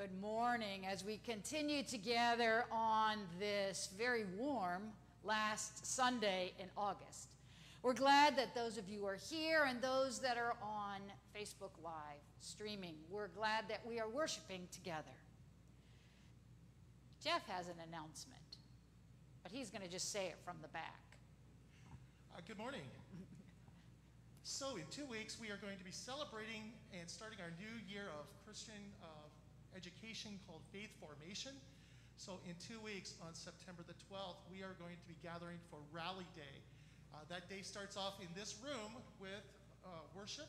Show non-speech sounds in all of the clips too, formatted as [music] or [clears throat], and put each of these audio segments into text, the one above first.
Good morning as we continue together on this very warm last Sunday in August. We're glad that those of you are here and those that are on Facebook Live streaming. We're glad that we are worshiping together. Jeff has an announcement, but he's going to just say it from the back. Uh, good morning. so, in two weeks, we are going to be celebrating and starting our new year of Christian uh, education called Faith Formation. So in two weeks, on September the 12th, we are going to be gathering for Rally Day. Uh, that day starts off in this room with uh, worship.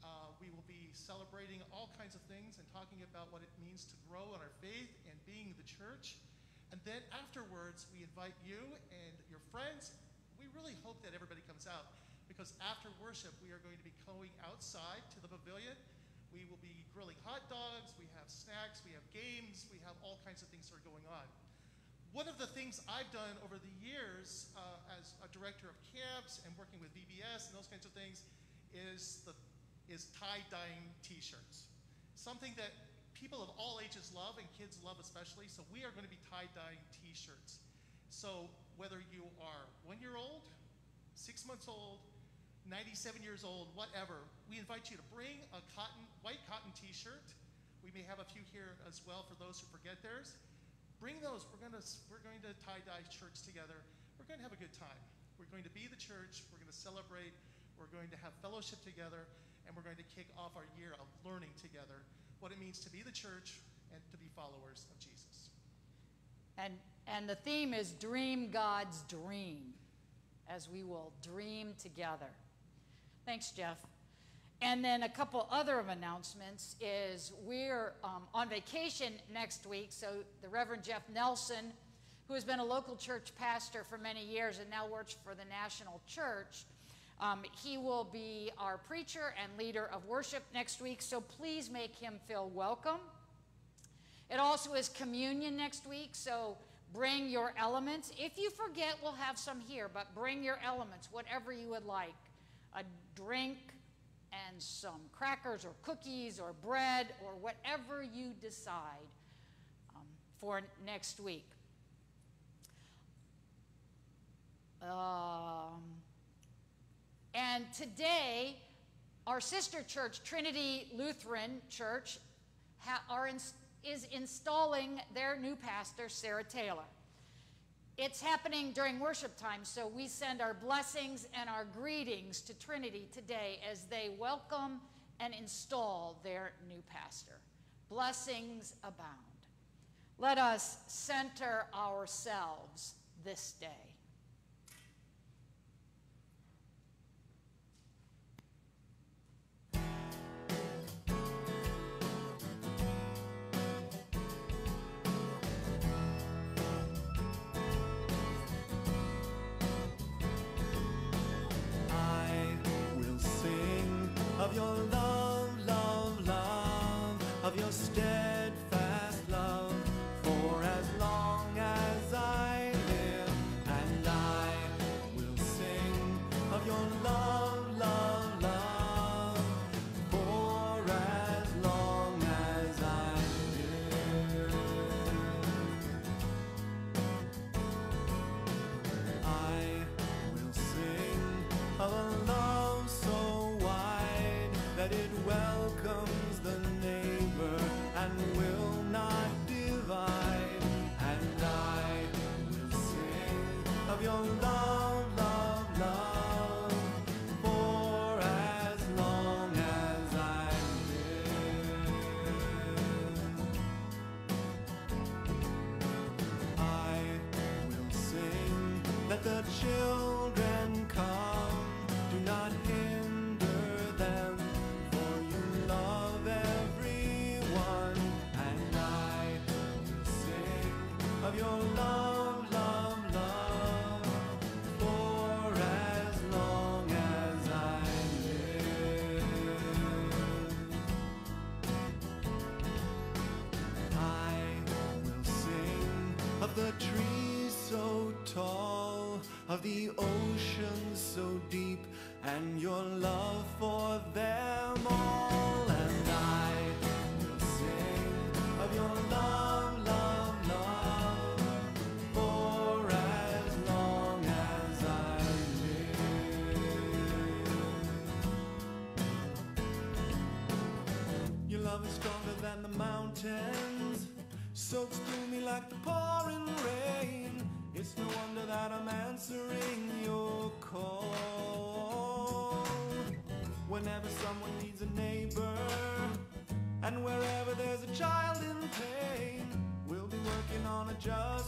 Uh, we will be celebrating all kinds of things and talking about what it means to grow in our faith and being the church. And then afterwards, we invite you and your friends. We really hope that everybody comes out because after worship, we are going to be going outside to the pavilion we will be grilling hot dogs, we have snacks, we have games, we have all kinds of things that are going on. One of the things I've done over the years uh, as a director of camps and working with VBS and those kinds of things is, the, is tie-dyeing t-shirts. Something that people of all ages love and kids love especially, so we are going to be tie-dyeing t-shirts. So whether you are one year old, six months old, 97 years old, whatever, we invite you to bring a cotton, white cotton t-shirt. We may have a few here as well for those who forget theirs. Bring those. We're going to, we're going to tie-dye shirts together. We're going to have a good time. We're going to be the church. We're going to celebrate. We're going to have fellowship together. And we're going to kick off our year of learning together what it means to be the church and to be followers of Jesus. And, and the theme is Dream God's Dream, as we will dream together. Thanks, Jeff. And then a couple other of announcements is we're um, on vacation next week. So the Reverend Jeff Nelson, who has been a local church pastor for many years and now works for the national church, um, he will be our preacher and leader of worship next week. So please make him feel welcome. It also is communion next week. So bring your elements. If you forget, we'll have some here, but bring your elements, whatever you would like a drink and some crackers or cookies or bread or whatever you decide um, for next week. Um, and today, our sister church, Trinity Lutheran Church, are in, is installing their new pastor, Sarah Taylor. It's happening during worship time, so we send our blessings and our greetings to Trinity today as they welcome and install their new pastor. Blessings abound. Let us center ourselves this day. 有大 the trees so tall, of the ocean so deep, and your love for them all. And I will sing of your love, love, love, for as long as I live. Your love is stronger than the mountains, soaks Whenever someone needs a neighbor, and wherever there's a child in pain, we'll be working on a just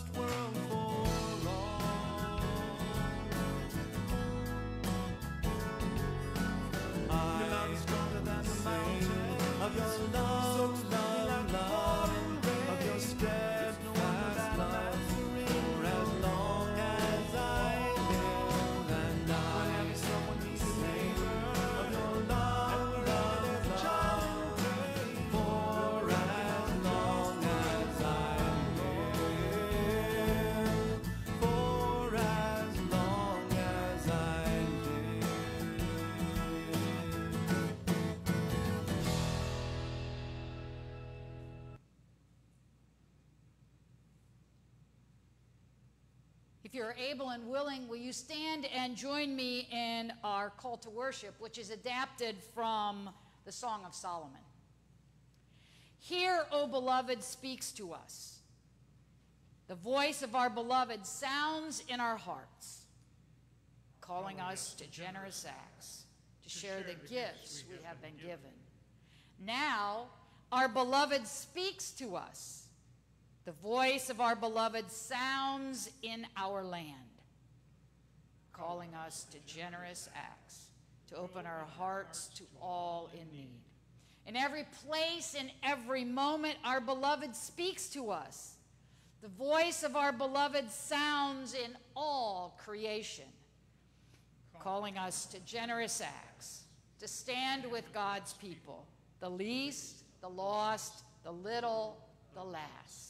If you're able and willing, will you stand and join me in our call to worship, which is adapted from the Song of Solomon? Hear, O beloved, speaks to us. The voice of our beloved sounds in our hearts, calling us to generous acts, to share the gifts we have been given. Now, our beloved speaks to us. The voice of our beloved sounds in our land, calling us to generous acts, to open our hearts to all in need. In every place, in every moment, our beloved speaks to us. The voice of our beloved sounds in all creation, calling us to generous acts, to stand with God's people, the least, the lost, the little, the last.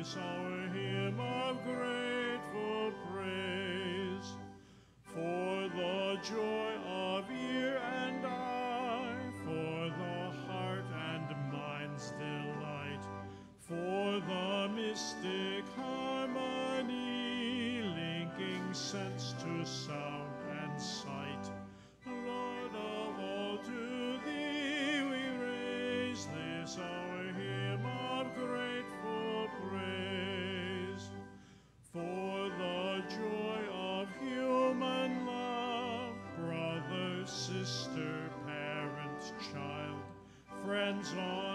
This our hymn of grateful praise. For the joy of ear and eye, for the heart and mind's delight, for the mystic harmony, linking sense to sound sister, parent, child, friends on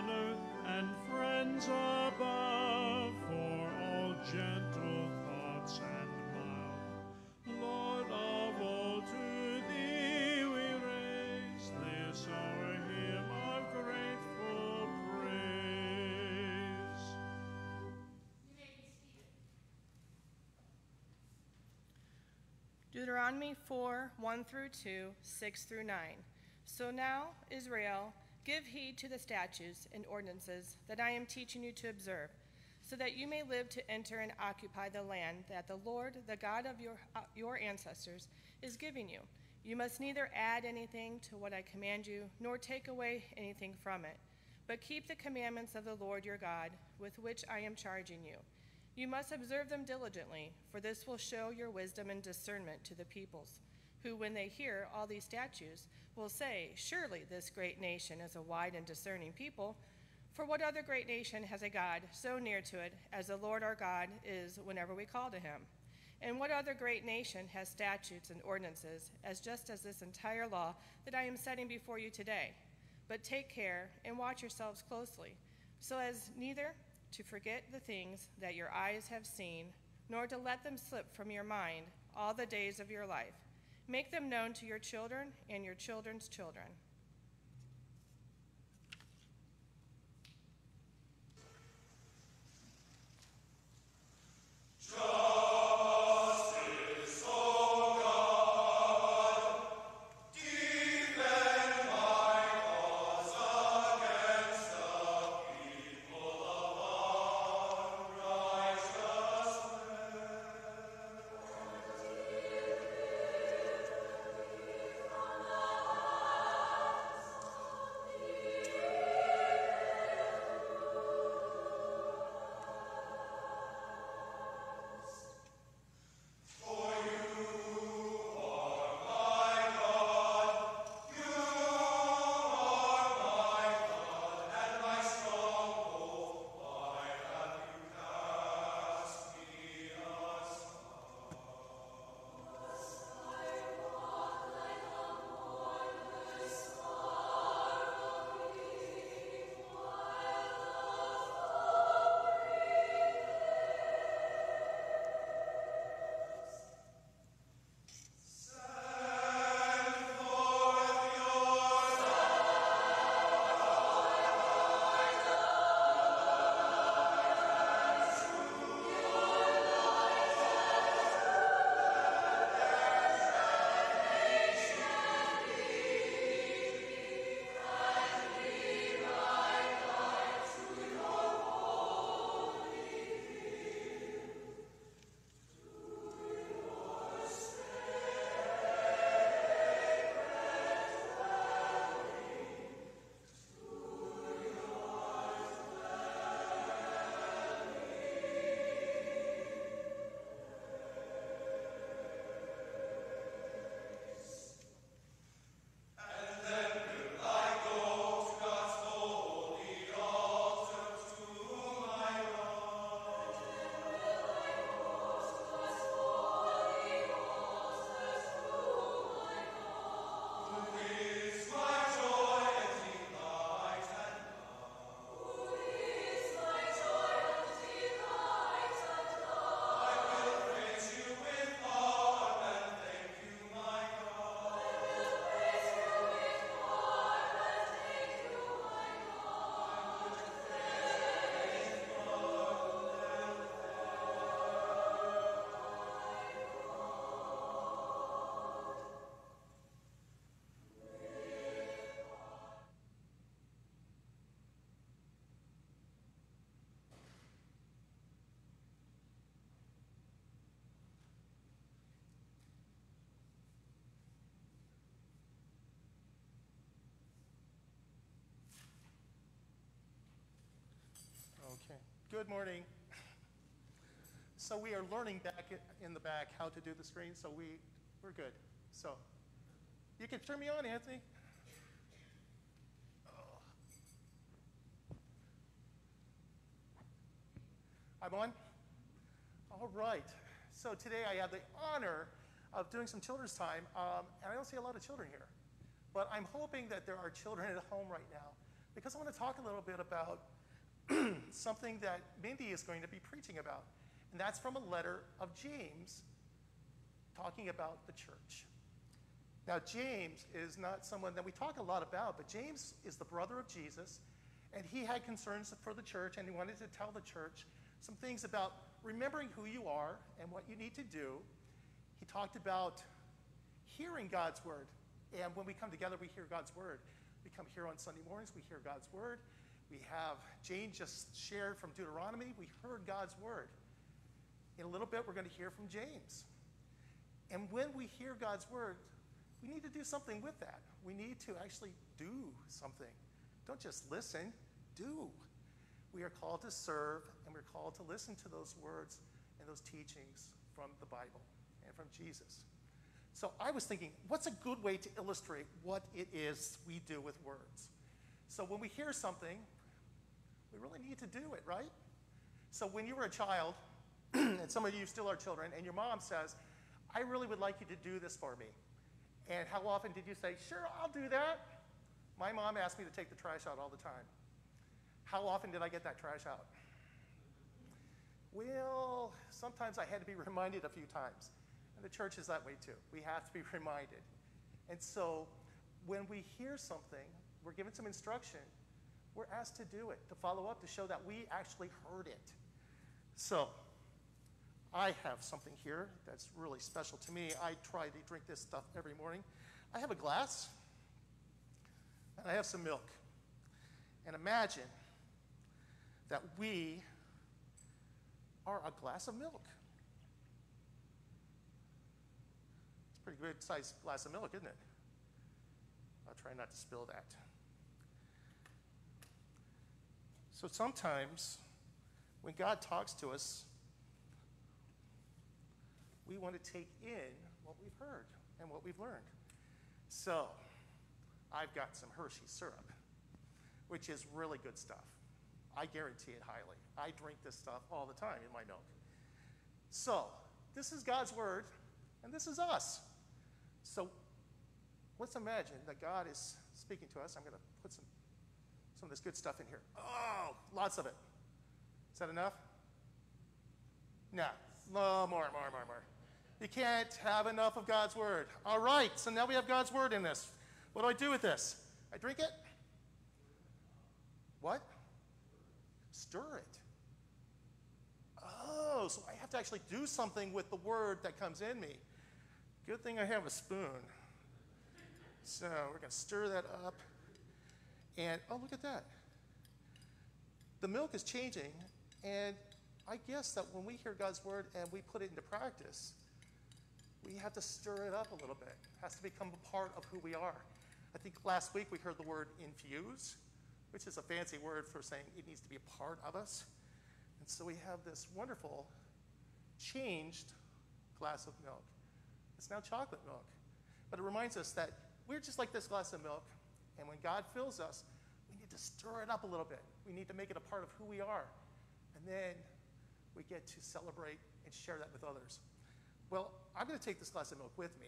Deuteronomy 4 1 through 2, 6 through 9. So now, Israel, give heed to the statutes and ordinances that I am teaching you to observe, so that you may live to enter and occupy the land that the Lord, the God of your, uh, your ancestors, is giving you. You must neither add anything to what I command you, nor take away anything from it, but keep the commandments of the Lord your God, with which I am charging you. You must observe them diligently, for this will show your wisdom and discernment to the peoples, who, when they hear all these statutes, will say, Surely this great nation is a wide and discerning people. For what other great nation has a God so near to it as the Lord our God is whenever we call to him? And what other great nation has statutes and ordinances, as just as this entire law that I am setting before you today? But take care and watch yourselves closely, so as neither to forget the things that your eyes have seen, nor to let them slip from your mind all the days of your life. Make them known to your children and your children's children. Good morning. So we are learning back in the back how to do the screen, so we, we're good. So, you can turn me on, Anthony. Oh. I'm on? All right. So today I have the honor of doing some children's time, um, and I don't see a lot of children here. But I'm hoping that there are children at home right now, because I want to talk a little bit about [clears throat] something that Mindy is going to be preaching about. And that's from a letter of James talking about the church. Now, James is not someone that we talk a lot about, but James is the brother of Jesus, and he had concerns for the church, and he wanted to tell the church some things about remembering who you are and what you need to do. He talked about hearing God's word, and when we come together, we hear God's word. We come here on Sunday mornings, we hear God's word. We have, Jane just shared from Deuteronomy, we heard God's word. In a little bit, we're going to hear from James. And when we hear God's word, we need to do something with that. We need to actually do something. Don't just listen, do. We are called to serve, and we're called to listen to those words and those teachings from the Bible and from Jesus. So I was thinking, what's a good way to illustrate what it is we do with words? So when we hear something, we really need to do it, right? So when you were a child, [clears throat] and some of you still are children, and your mom says, I really would like you to do this for me. And how often did you say, Sure, I'll do that? My mom asked me to take the trash out all the time. How often did I get that trash out? Well, sometimes I had to be [laughs] reminded a few times. And the church is that way too. We have to be [laughs] reminded. And so when we hear something, we're given some instruction, we're asked to do it, to follow up, to show that we actually heard it. So, I have something here that's really special to me. I try to drink this stuff every morning. I have a glass, and I have some milk. And imagine that we are a glass of milk. It's a pretty good sized glass of milk, isn't it? I'll try not to spill that. So sometimes when God talks to us, we want to take in what we've heard and what we've learned. So I've got some Hershey syrup, which is really good stuff. I guarantee it highly. I drink this stuff all the time in my milk. So, this is God's word, and this is us. So, let's imagine that God is speaking to us. I'm going to put some, some of this good stuff in here. Oh, lots of it. Is that enough? No. No, more, more, more, more. You can't have enough of God's word. All right, so now we have God's word in this. What do I do with this? I drink it? What? Stir it. Oh, so I have to actually do something with the word that comes in me. Good thing I have a spoon. So we're going to stir that up. And oh, look at that. The milk is changing. And I guess that when we hear God's word and we put it into practice, we have to stir it up a little bit. It has to become a part of who we are. I think last week we heard the word infuse, which is a fancy word for saying it needs to be a part of us. And so we have this wonderful changed glass of milk. It's now chocolate milk. But it reminds us that we're just like this glass of milk, and when God fills us, we need to stir it up a little bit. We need to make it a part of who we are. And then we get to celebrate and share that with others. Well, I'm going to take this glass of milk with me.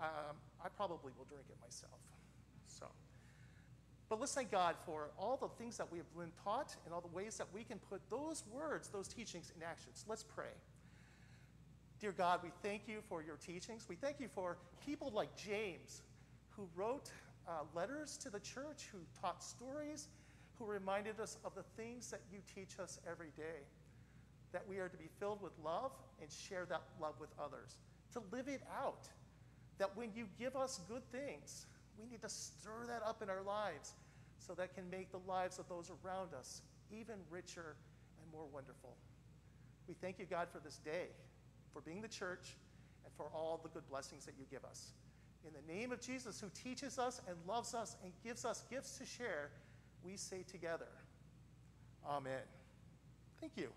Um, I probably will drink it myself. So, but let's thank God for all the things that we have been taught and all the ways that we can put those words, those teachings, in actions. Let's pray. Dear God, we thank you for your teachings. We thank you for people like James, who wrote uh, letters to the church, who taught stories, who reminded us of the things that you teach us every day. That we are to be filled with love and share that love with others, to live it out. That when you give us good things, we need to stir that up in our lives so that can make the lives of those around us even richer and more wonderful. We thank you, God, for this day for being the church, and for all the good blessings that you give us. In the name of Jesus, who teaches us and loves us and gives us gifts to share, we say together, Amen. Thank you.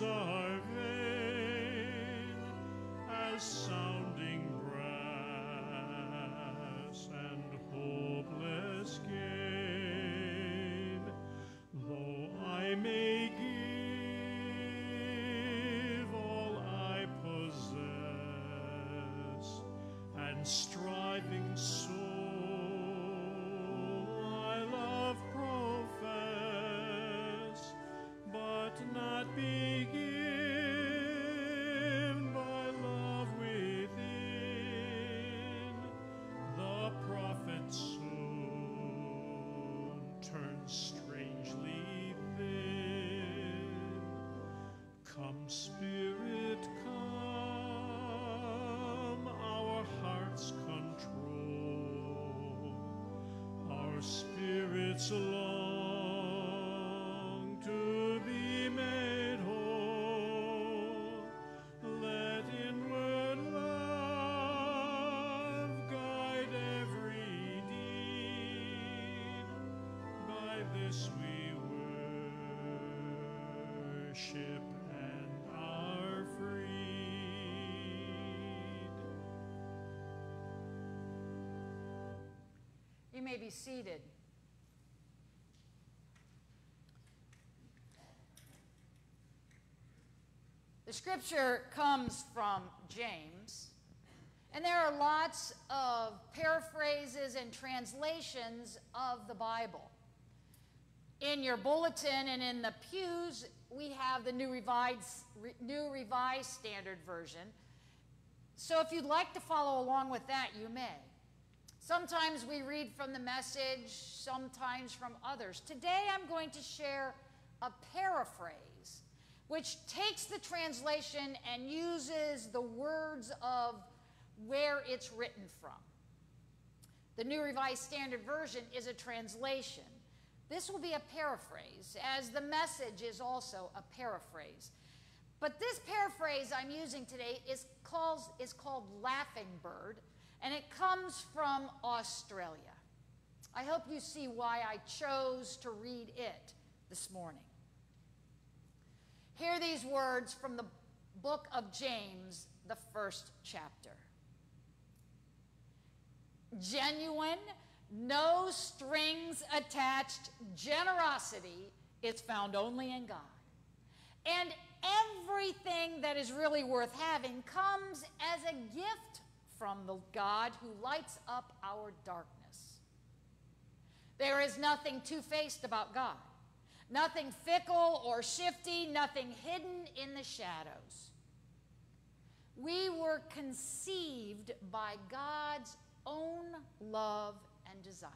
Words are vain as sounding Spirit, come, our hearts control, our spirits long to be made whole. Let inward love guide every deed. By this we may be seated. The scripture comes from James, and there are lots of paraphrases and translations of the Bible. In your bulletin and in the pews, we have the New Revised, New Revised Standard Version. So if you'd like to follow along with that, you may. Sometimes we read from the message, sometimes from others. Today I'm going to share a paraphrase which takes the translation and uses the words of where it's written from. The New Revised Standard Version is a translation. This will be a paraphrase, as the message is also a paraphrase. But this paraphrase I'm using today is called, is called Laughing Bird, and it comes from Australia. I hope you see why I chose to read it this morning. Hear these words from the book of James, the first chapter. Genuine, no strings attached generosity is found only in God. And everything that is really worth having comes as a gift from the God who lights up our darkness. There is nothing two faced about God, nothing fickle or shifty, nothing hidden in the shadows. We were conceived by God's own love and desire,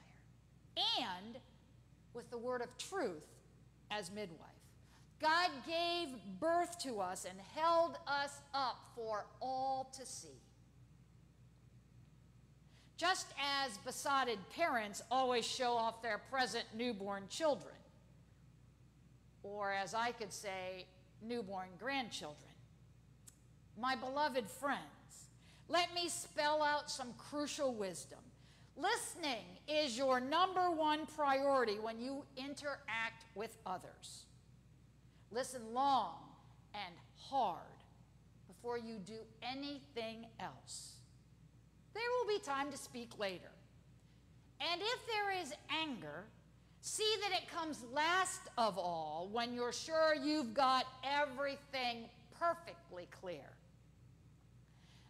and with the word of truth as midwife. God gave birth to us and held us up for all to see. Just as besotted parents always show off their present newborn children, or as I could say, newborn grandchildren. My beloved friends, let me spell out some crucial wisdom. Listening is your number one priority when you interact with others. Listen long and hard before you do anything else. There will be time to speak later. And if there is anger, see that it comes last of all when you're sure you've got everything perfectly clear.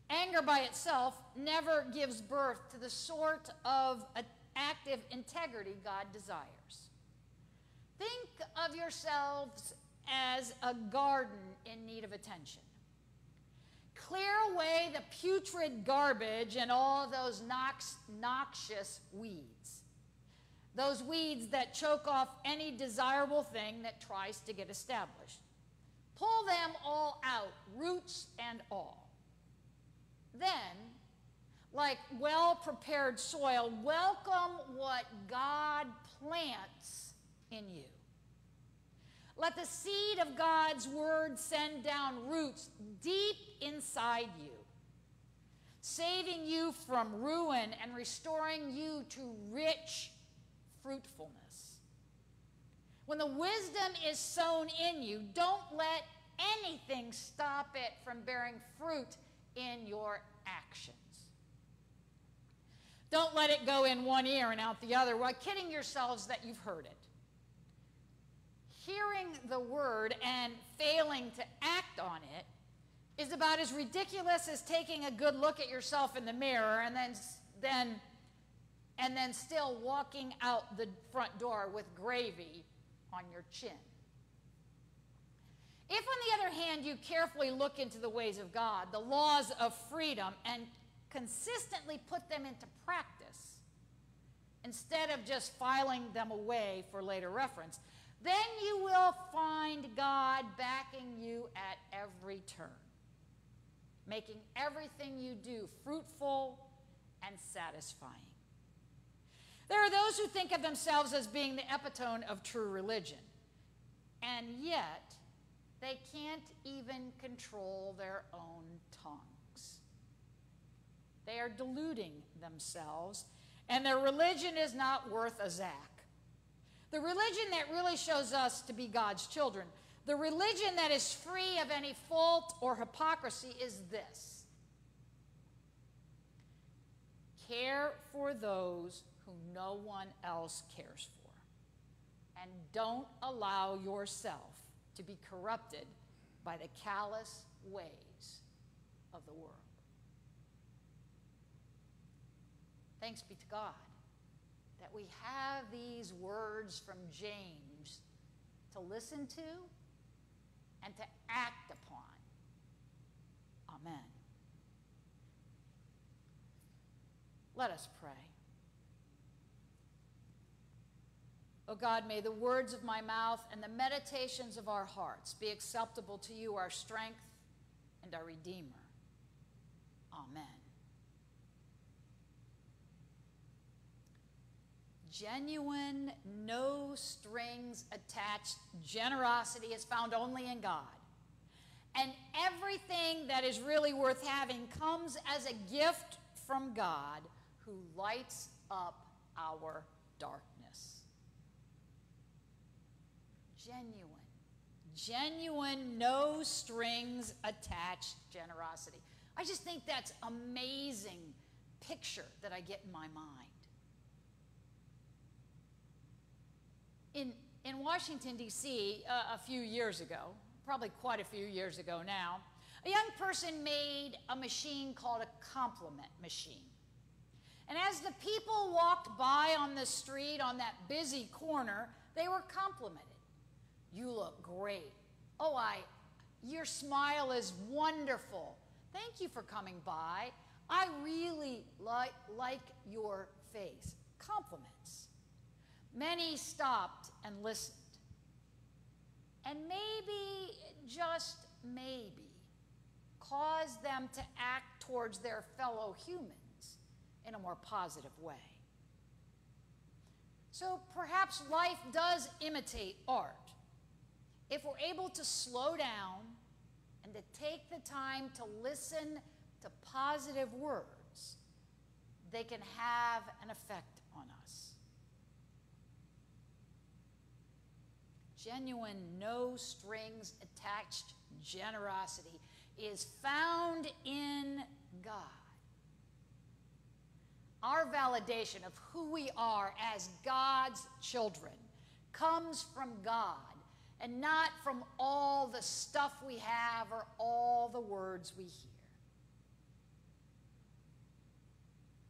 Anger by itself never gives birth to the sort of active integrity God desires. Think of yourselves as a garden in need of attention. Clear away the putrid garbage and all those nox noxious weeds. Those weeds that choke off any desirable thing that tries to get established. Pull them all out, roots and all. Then, like well prepared soil, welcome what God plants in you. Let the seed of God's word send down roots deep inside you, saving you from ruin and restoring you to rich fruitfulness. When the wisdom is sown in you, don't let anything stop it from bearing fruit in your actions. Don't let it go in one ear and out the other while kidding yourselves that you've heard it hearing the word and failing to act on it is about as ridiculous as taking a good look at yourself in the mirror and then then and then still walking out the front door with gravy on your chin. If, on the other hand, you carefully look into the ways of God, the laws of freedom, and consistently put them into practice, instead of just filing them away for later reference, then you will find God backing you at every turn, making everything you do fruitful and satisfying. There are those who think of themselves as being the epitome of true religion, and yet they can't even control their own tongues. They are deluding themselves, and their religion is not worth a zack. The religion that really shows us to be God's children, the religion that is free of any fault or hypocrisy, is this. Care for those who no one else cares for, and don't allow yourself to be corrupted by the callous ways of the world. Thanks be to God that we have these words from James to listen to and to act upon. Amen. Let us pray. O God, may the words of my mouth and the meditations of our hearts be acceptable to you, our strength and our Redeemer. Amen. Genuine, no strings attached generosity is found only in God. And everything that is really worth having comes as a gift from God who lights up our darkness. Genuine, genuine, no strings attached generosity. I just think that's amazing picture that I get in my mind. In, in Washington, D.C., uh, a few years ago, probably quite a few years ago now, a young person made a machine called a compliment machine. And as the people walked by on the street on that busy corner, they were complimented. You look great. Oh, I, your smile is wonderful. Thank you for coming by. I really like, like your face. Compliments. Many stopped and listened. And maybe, just maybe, caused them to act towards their fellow humans in a more positive way. So perhaps life does imitate art. If we're able to slow down and to take the time to listen to positive words, they can have an effect on us. Genuine, no strings attached generosity is found in God. Our validation of who we are as God's children comes from God and not from all the stuff we have or all the words we hear.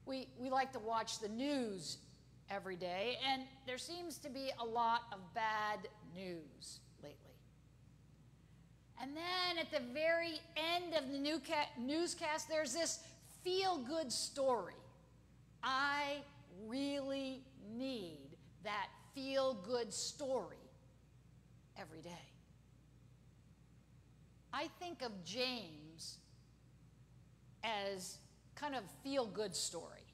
We, we like to watch the news every day, and there seems to be a lot of bad news lately. And then at the very end of the newscast, there's this feel good story. I really need that feel good story every day. I think of James as kind of feel good story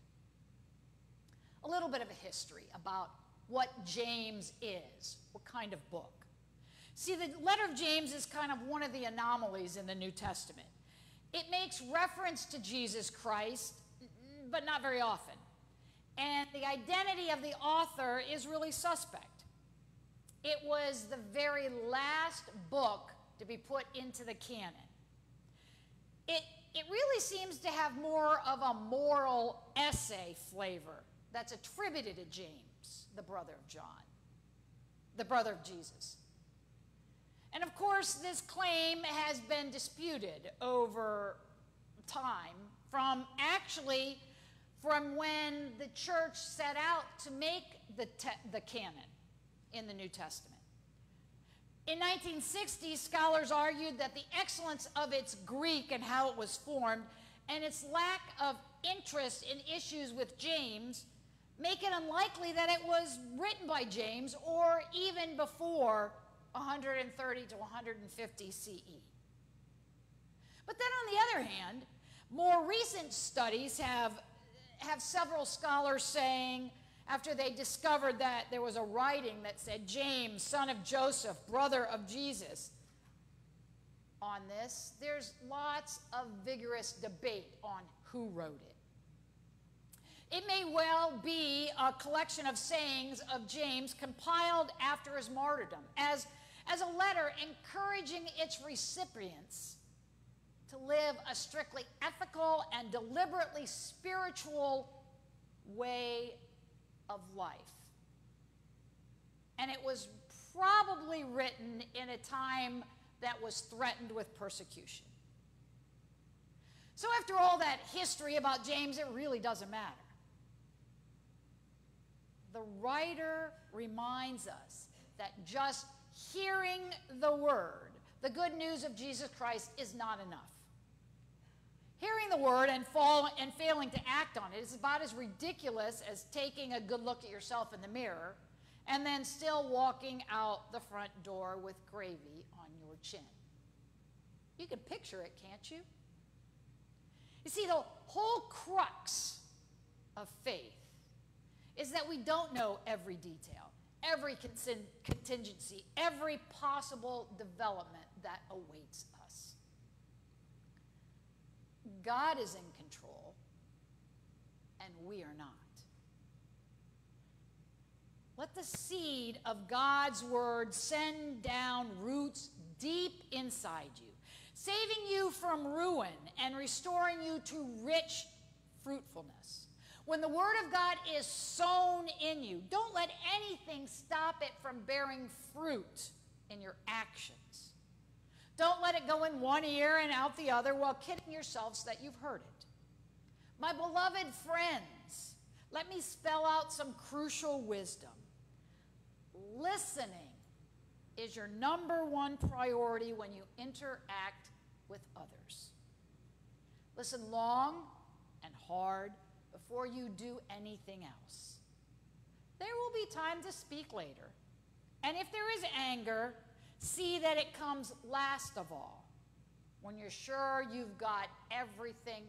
a little bit of a history about what James is, what kind of book. See, the letter of James is kind of one of the anomalies in the New Testament. It makes reference to Jesus Christ, but not very often. And the identity of the author is really suspect. It was the very last book to be put into the canon. It, it really seems to have more of a moral essay flavor that's attributed to James, the brother of John, the brother of Jesus. And of course, this claim has been disputed over time from actually from when the church set out to make the, the canon in the New Testament. In 1960, scholars argued that the excellence of its Greek and how it was formed and its lack of interest in issues with James make it unlikely that it was written by James or even before 130 to 150 CE. But then on the other hand, more recent studies have, have several scholars saying after they discovered that there was a writing that said, James, son of Joseph, brother of Jesus, on this, there's lots of vigorous debate on who wrote it. It may well be a collection of sayings of James compiled after his martyrdom as, as a letter encouraging its recipients to live a strictly ethical and deliberately spiritual way of life. And it was probably written in a time that was threatened with persecution. So, after all that history about James, it really doesn't matter. The writer reminds us that just hearing the word, the good news of Jesus Christ, is not enough. Hearing the word and, fall, and failing to act on it is about as ridiculous as taking a good look at yourself in the mirror and then still walking out the front door with gravy on your chin. You can picture it, can't you? You see, the whole crux of faith that we don't know every detail, every contingency, every possible development that awaits us. God is in control, and we are not. Let the seed of God's word send down roots deep inside you saving you from ruin and restoring you to rich fruitfulness. When the Word of God is sown in you, don't let anything stop it from bearing fruit in your actions. Don't let it go in one ear and out the other while kidding yourselves that you've heard it. My beloved friends, let me spell out some crucial wisdom. Listening is your number one priority when you interact with others. Listen long and hard before you do anything else. There will be time to speak later. And if there is anger, see that it comes last of all, when you're sure you've got everything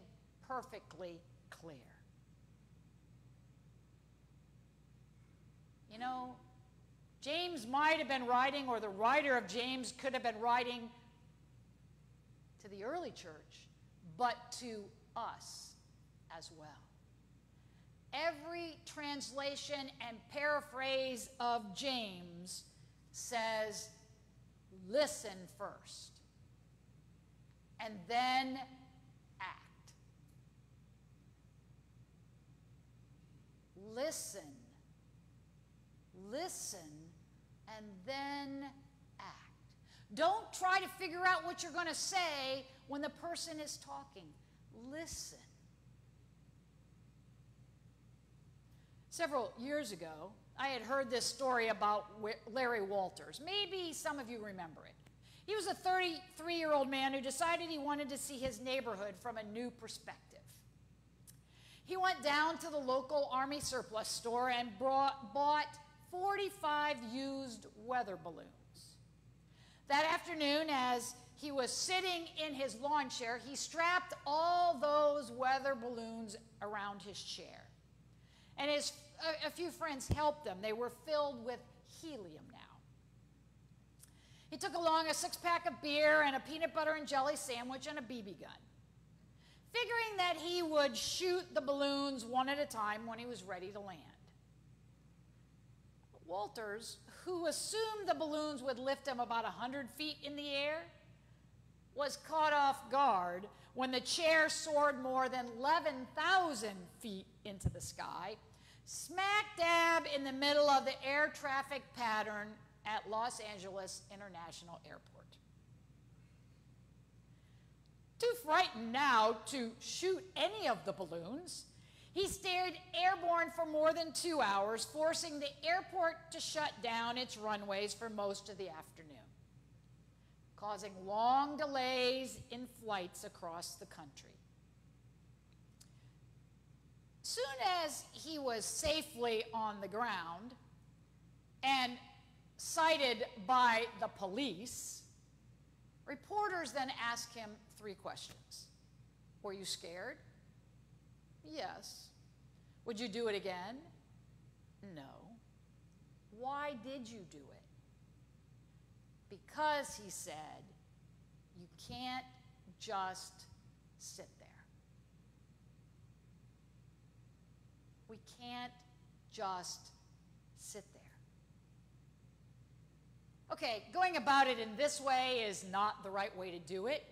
perfectly clear. You know, James might have been writing, or the writer of James could have been writing to the early church, but to us as well. Every translation and paraphrase of James says, listen first, and then act. Listen, listen, and then act. don't try to figure out what you're going to say when the person is talking. Listen. Several years ago, I had heard this story about Larry Walters. Maybe some of you remember it. He was a 33 year old man who decided he wanted to see his neighborhood from a new perspective. He went down to the local Army surplus store and brought, bought 45 used weather balloons. That afternoon, as he was sitting in his lawn chair, he strapped all those weather balloons around his chair. And his, a, a few friends helped them. They were filled with helium now. He took along a six pack of beer and a peanut butter and jelly sandwich and a BB gun, figuring that he would shoot the balloons one at a time when he was ready to land. Walters, who assumed the balloons would lift him about 100 feet in the air, was caught off guard when the chair soared more than 11,000 feet into the sky, smack dab in the middle of the air traffic pattern at Los Angeles International Airport. Too frightened now to shoot any of the balloons, he stayed airborne for more than two hours, forcing the airport to shut down its runways for most of the afternoon, causing long delays in flights across the country. Soon as he was safely on the ground and cited by the police, reporters then asked him three questions Were you scared? Yes. Would you do it again? No. Why did you do it? Because he said, you can't just sit there. We can't just sit there. Okay, going about it in this way is not the right way to do it,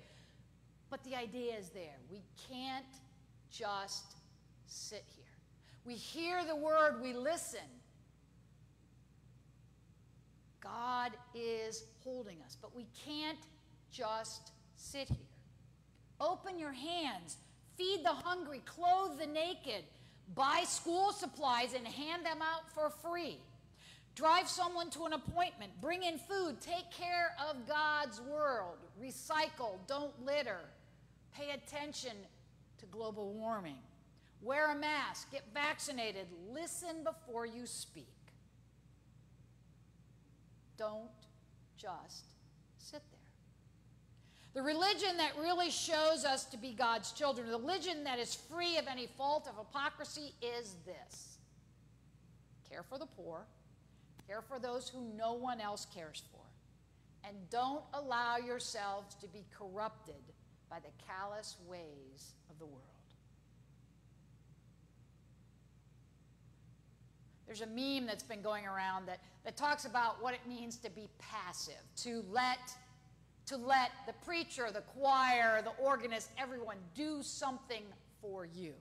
but the idea is there. We can't just sit here. We hear the word, we listen. God is holding us, but we can't just sit here. Open your hands, feed the hungry, clothe the naked, buy school supplies and hand them out for free. Drive someone to an appointment, bring in food, take care of God's world, recycle, don't litter, pay attention to global warming, wear a mask, get vaccinated, listen before you speak. Don't just sit there. The religion that really shows us to be God's children, the religion that is free of any fault of hypocrisy, is this care for the poor, care for those who no one else cares for, and don't allow yourselves to be corrupted by the callous ways of the world. There's a meme that's been going around that, that talks about what it means to be passive, to let, to let the preacher, the choir, the organist, everyone do something for you.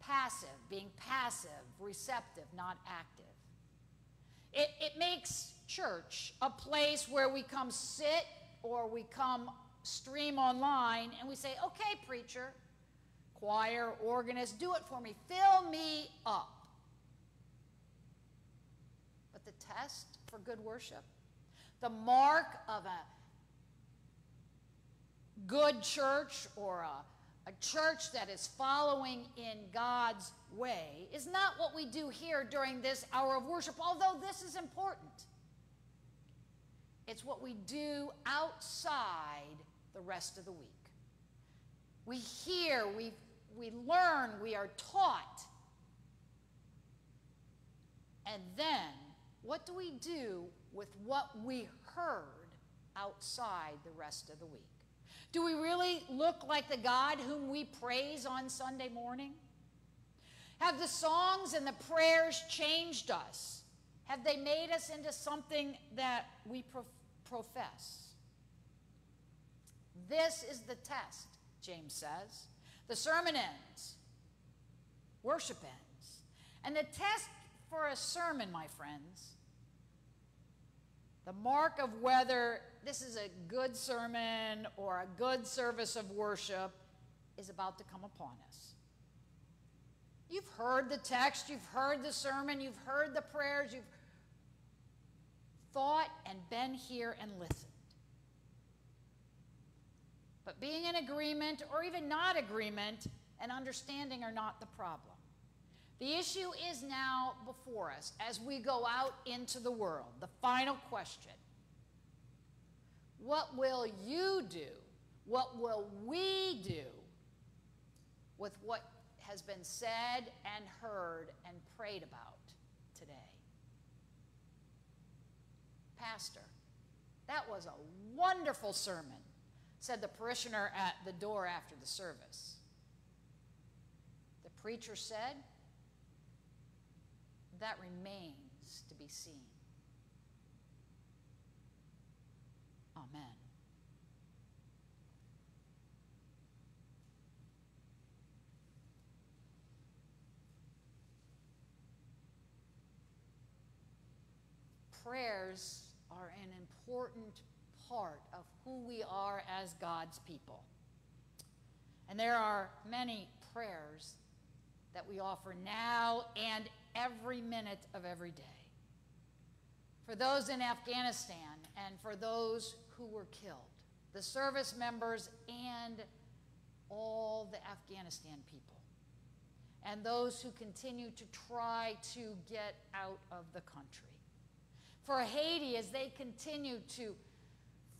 Passive, being passive, receptive, not active. It, it makes church a place where we come sit or we come stream online and we say, okay, preacher, choir, organist, do it for me. Fill me up. But the test for good worship, the mark of a good church or a, a church that is following in God's way is not what we do here during this hour of worship, although this is important. It's what we do outside the rest of the week. We hear, we, we learn, we are taught. And then, what do we do with what we heard outside the rest of the week? Do we really look like the God whom we praise on Sunday morning? Have the songs and the prayers changed us? Have they made us into something that we prof- profess? This is the test, James says. The sermon ends, worship ends. And the test for a sermon, my friends, the mark of whether this is a good sermon or a good service of worship is about to come upon us. You've heard the text, you've heard the sermon, you've heard the prayers, you've thought and been here and listened. But being in agreement or even not agreement and understanding are not the problem. The issue is now before us as we go out into the world. The final question What will you do? What will we do with what has been said and heard and prayed about today? Pastor, that was a wonderful sermon said the parishioner at the door after the service. The preacher said, that remains to be seen. Amen. Prayers are an important part of who we are as God's people. And there are many prayers that we offer now and every minute of every day. For those in Afghanistan and for those who were killed, the service members and all the Afghanistan people, and those who continue to try to get out of the country. For Haiti, as they continue to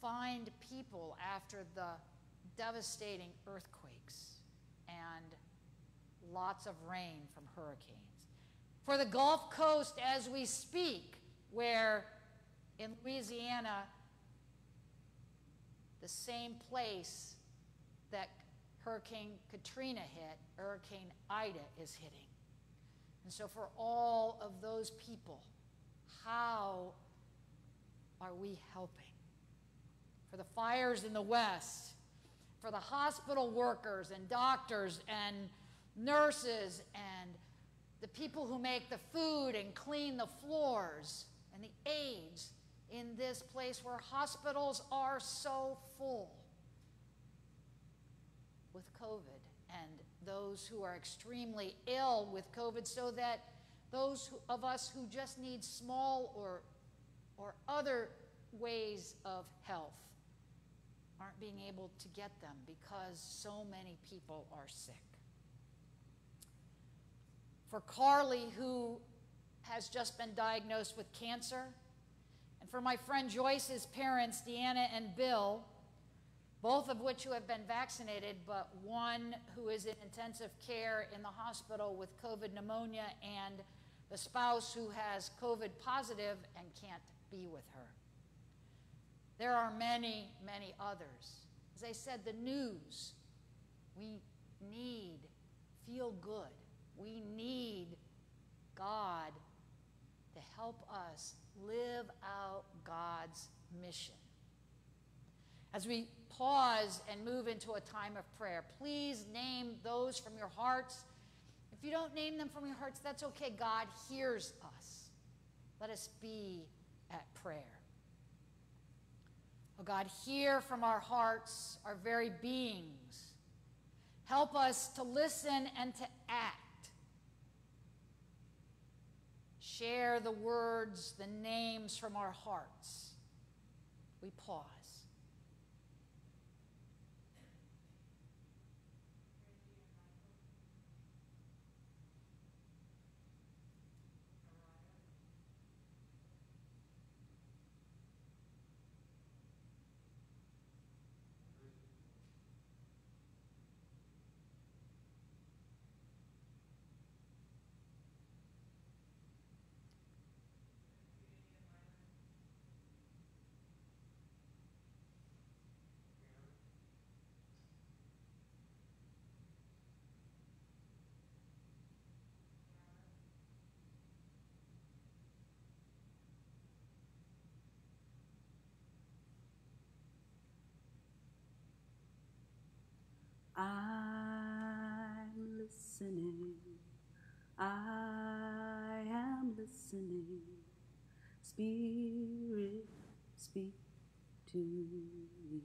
find people after the devastating earthquakes and lots of rain from hurricanes. For the Gulf Coast as we speak, where in Louisiana, the same place that Hurricane Katrina hit, Hurricane Ida is hitting. And so, for all of those people, how are we helping? For the fires in the West, for the hospital workers and doctors and nurses and the people who make the food and clean the floors and the aides in this place where hospitals are so full with COVID and those who are extremely ill with COVID, so that those of us who just need small or, or other ways of health aren't being able to get them because so many people are sick. For Carly, who has just been diagnosed with cancer, and for my friend Joyce's parents, Deanna and Bill, both of which who have been vaccinated, but one who is in intensive care in the hospital with COVID pneumonia, and the spouse who has COVID positive and can't be with her. There are many, many others. As I said, the news, we need feel good. We need God to help us live out God's mission. As we pause and move into a time of prayer, please name those from your hearts. If you don't name them from your hearts, that's okay. God hears us. Let us be at prayer. Oh God, hear from our hearts, our very beings. Help us to listen and to act. Share the words, the names from our hearts. We pause. I'm listening. I am listening. Spirit, speak to me.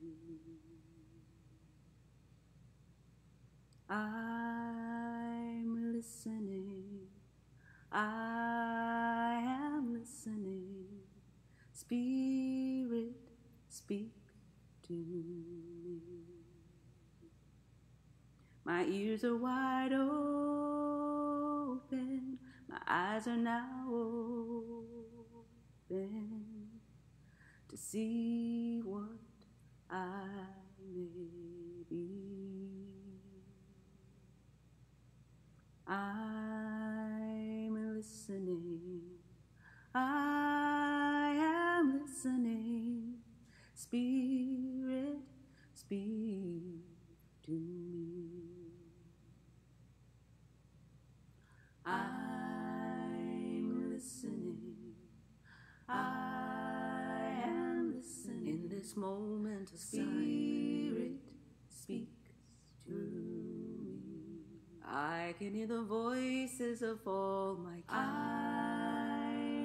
I'm ears are wide open. My eyes are now open to see what I may be. I'm listening. Moment of Spirit speaks to me. I can hear the voices of all my kind.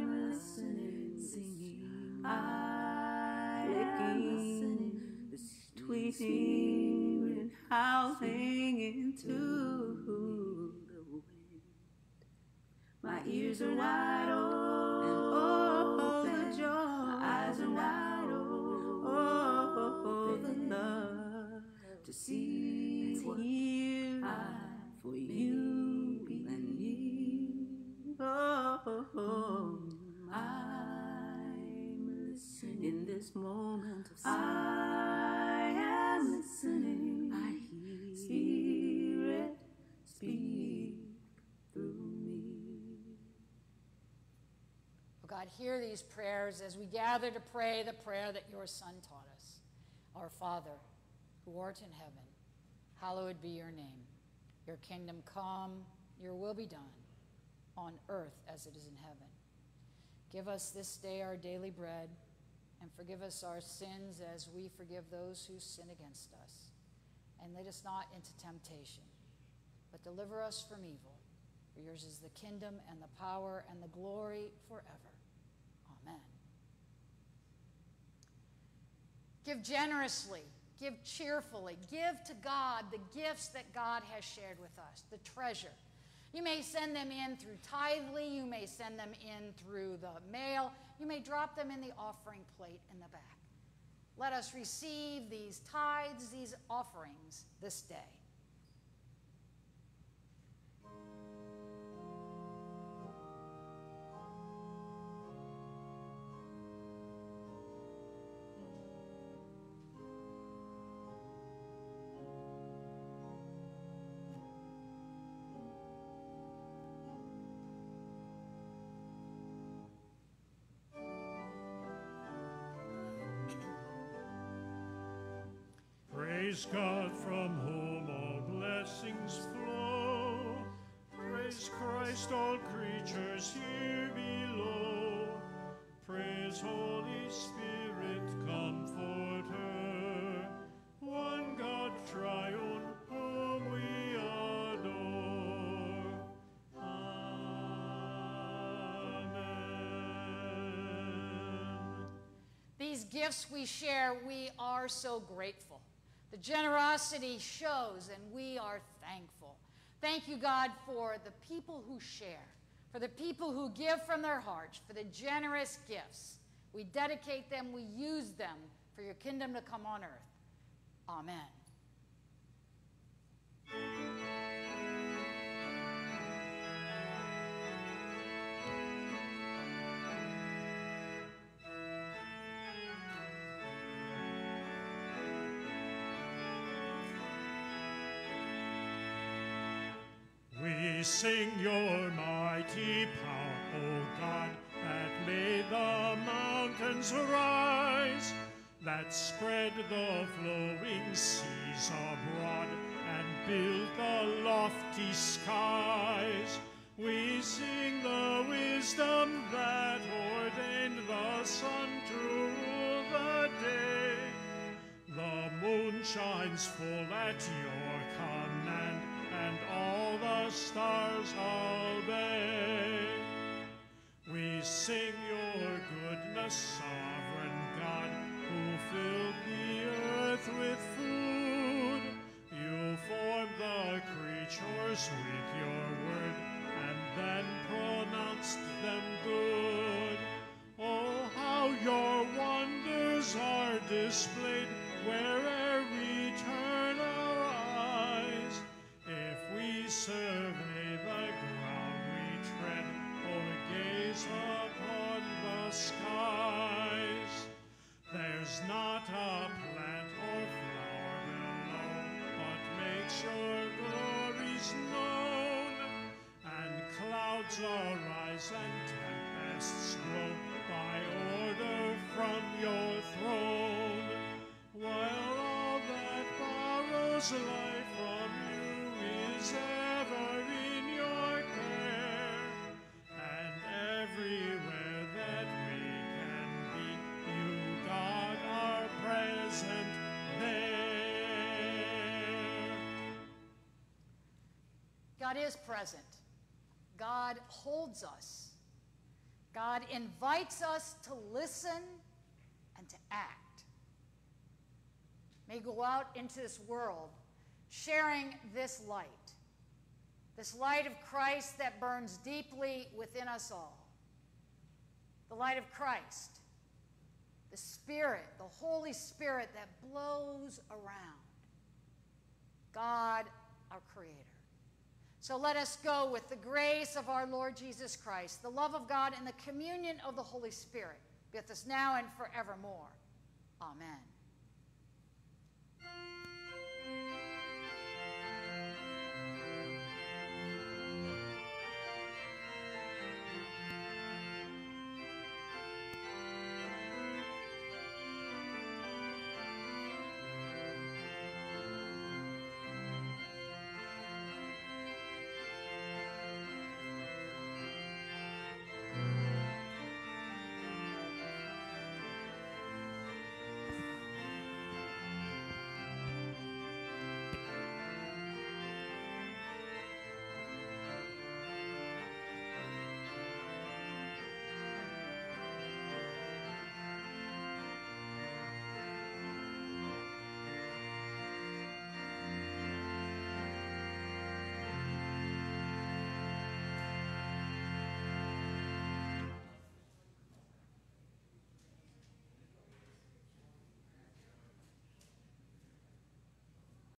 I'm listening, singing. I am listening. The sweet these prayers as we gather to pray the prayer that your Son taught us. Our Father, who art in heaven, hallowed be your name. Your kingdom come, your will be done, on earth as it is in heaven. Give us this day our daily bread, and forgive us our sins as we forgive those who sin against us. And lead us not into temptation, but deliver us from evil. For yours is the kingdom and the power and the glory forever. Amen. Give generously, give cheerfully, give to God the gifts that God has shared with us, the treasure. You may send them in through Tithely, you may send them in through the mail, you may drop them in the offering plate in the back. Let us receive these tithes, these offerings this day. Praise God from whom all blessings flow. Praise Christ, all creatures here below. Praise Holy Spirit, Comforter. One God triune, whom we adore. Amen. These gifts we share, we are so grateful. Generosity shows, and we are thankful. Thank you, God, for the people who share, for the people who give from their hearts, for the generous gifts. We dedicate them, we use them for your kingdom to come on earth. Amen. Sing your mighty power, O God, that made the mountains rise, that spread the flowing seas abroad, and built the lofty skies. We sing the wisdom that ordained the sun to rule the day. The moon shines full at your and all the stars obey. We sing your goodness, sovereign God, who filled the earth with food. You formed the creatures with your word, and then pronounced them good. Oh, how your wonders are displayed where'er we turn survey the ground we tread, or gaze upon the skies, there's not a plant or flower below, but makes your glories known. And clouds arise and tempests blow by order from your throne. While all that borrows life from you is God is present. God holds us. God invites us to listen and to act. May go out into this world sharing this light, this light of Christ that burns deeply within us all. The light of Christ, the Spirit, the Holy Spirit that blows around. God, our Creator. So let us go with the grace of our Lord Jesus Christ, the love of God, and the communion of the Holy Spirit be with us now and forevermore. Amen.